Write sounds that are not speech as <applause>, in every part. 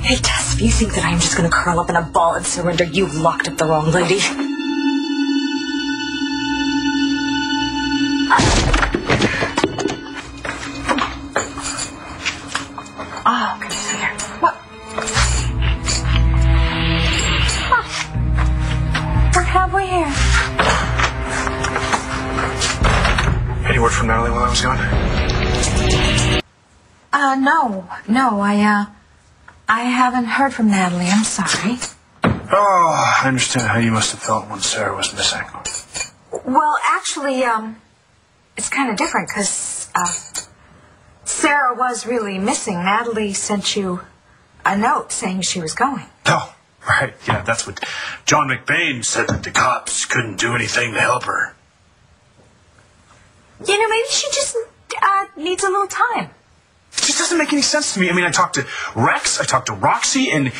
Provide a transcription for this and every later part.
Hey, Tess, if you think that I'm just gonna curl up in a ball and surrender, you've locked up the wrong lady. Oh, good to see her. What? Huh. We're halfway here. Any word from Natalie while I was gone? Uh, no. No, I, uh, I haven't heard from Natalie. I'm sorry. Oh, I understand how you must have felt when Sarah was missing. Well, actually, um, it's kind of different because uh, Sarah was really missing. Natalie sent you a note saying she was going. Oh, right. Yeah, that's what John McBain said that the cops couldn't do anything to help her. You know, maybe she just uh, needs a little time. It just doesn't make any sense to me. I mean, I talked to Rex, I talked to Roxy, and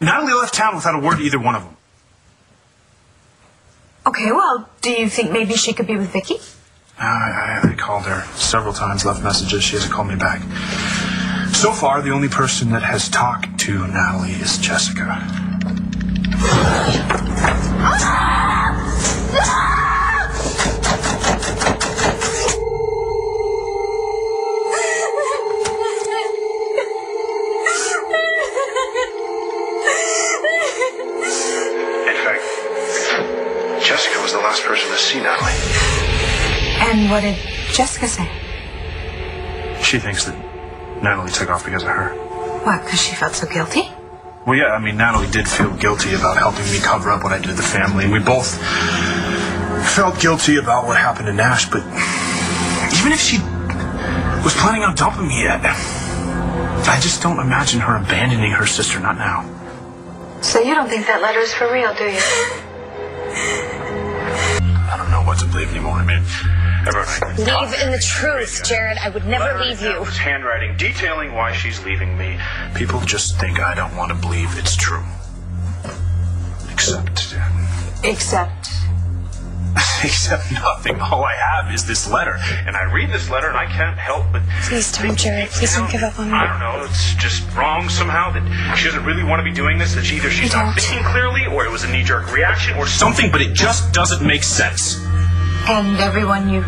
Natalie left town without a word to either one of them. Okay, well, do you think maybe she could be with Viki? Uh, I, I called her several times, left messages. She hasn't called me back. So far, the only person that has talked to Natalie is Jessica. <gasps> <laughs> last person see Natalie. And what did Jessica say? She thinks that Natalie took off because of her. What, because she felt so guilty? Well, yeah, I mean, Natalie did feel guilty about helping me cover up what I did to the family, we both felt guilty about what happened to Nash, but even if she was planning on dumping me yet, I just don't imagine her abandoning her sister, not now. So you don't think that letter is for real, do you? <laughs> I don't know what to believe anymore. I mean, everyone. Leave in the truth, Jared. I would never leave you. His handwriting detailing why she's leaving me. People just think I don't want to believe it's true. Except. Uh, except. <laughs> Except nothing. All I have is this letter. And I read this letter and I can't help but. Please don't, Jared. Please don't give up on me. I don't know. It's just wrong somehow that she doesn't really want to be doing this. That she, either she's not don't. thinking clearly or it was a knee jerk reaction or something, but it just doesn't make sense. And everyone you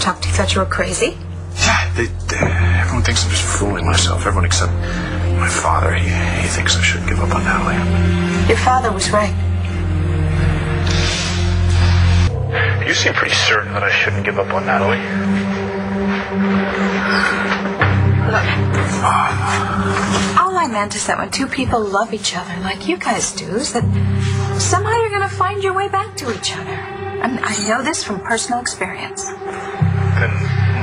talked to thought you were crazy? Yeah, they, they, everyone thinks I'm just fooling myself. Everyone except my father. He, he thinks I should give up on Natalie. Your father was right. You seem pretty certain that I shouldn't give up on Natalie. Look, All I meant is that when two people love each other like you guys do, is that somehow you're going to find your way back to each other. And I know this from personal experience. Then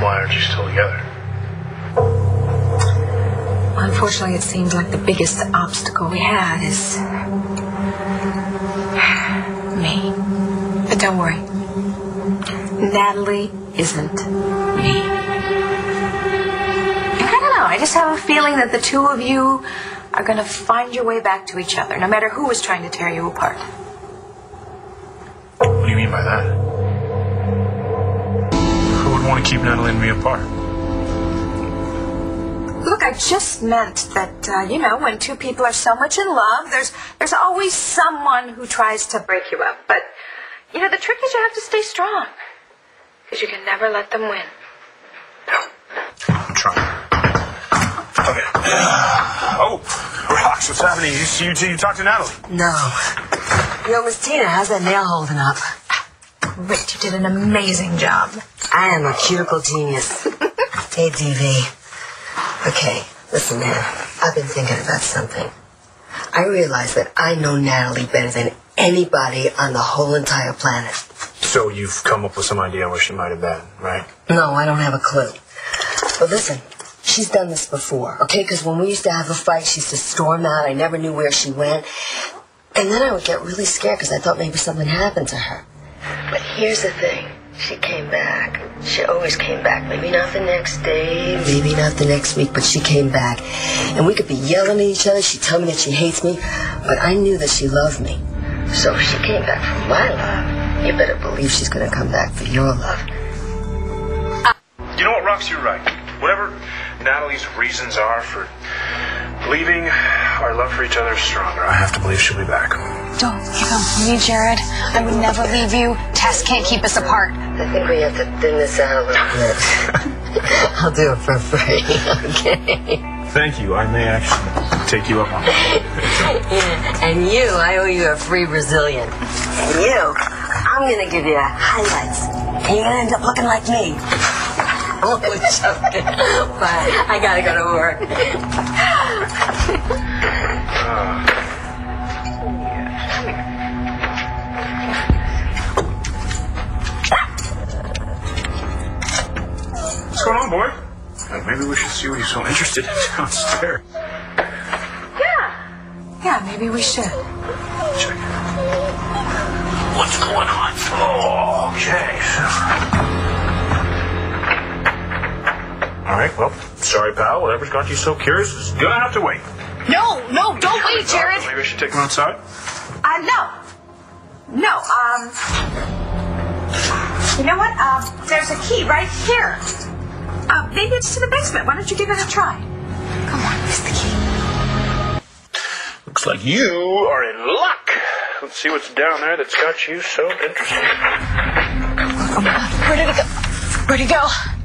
why aren't you still together? Unfortunately, it seems like the biggest obstacle we had is <sighs> me. But don't worry. Natalie isn't me. I don't know. I just have a feeling that the two of you are going to find your way back to each other, no matter who is trying to tear you apart. What do you mean by that? Who would want to keep Natalie and me apart? Look, I just meant that uh, you know, when two people are so much in love, there's there's always someone who tries to break you up. But you know, the trick is you have to stay strong because you can never let them win. I'm trying. Okay. <sighs> Oh, Rox, what's happening? You, you, you talked to Natalie. No. Yo, Miss Tina, how's that nail holding up? Rich, you did an amazing job. I am a cuticle genius. <laughs> hey, DV. Okay, listen, man. I've been thinking about something. I realize that I know Natalie better than anybody on the whole entire planet. So you've come up with some idea where she might have been, right? No, I don't have a clue. But listen, she's done this before, okay? Because when we used to have a fight, she used to storm out. I never knew where she went. And then I would get really scared because I thought maybe something happened to her. But here's the thing. She came back. She always came back. Maybe not the next day, maybe not the next week, but she came back. And we could be yelling at each other. She'd tell me that she hates me, but I knew that she loved me. So if she came back for my love, you better believe she's going to come back for your love. You know what, Rox? You're right. Whatever Natalie's reasons are for leaving our love for each other is stronger. I have to believe she'll be back. Don't give up on me, Jared. I would never leave you. Tess can't keep us apart. I think we have to thin this out a little bit. <laughs> I'll do it for free, okay? Thank you. I may actually take you up on that. <laughs> And you, I owe you a free Brazilian. And you, I'm gonna give you highlights. And you're gonna end up looking like me. Only joking, but I gotta go to work. What's going on, boy? Uh, maybe we should see what he's so interested in downstairs. Yeah. Yeah, maybe we should. Check. What's going on? Oh, All right, well, sorry, pal. Whatever's got you so curious is gonna have to wait. No, no, don't wait, Jared. Maybe I should take him outside. Uh, no. No, um. You know what? Um, there's a key right here. Uh, maybe it's to the basement. Why don't you give it a try? Come on, it's the key. Looks like you are in luck. Let's see what's down there that's got you so interested. Oh, God. Where did it go? Where'd it go?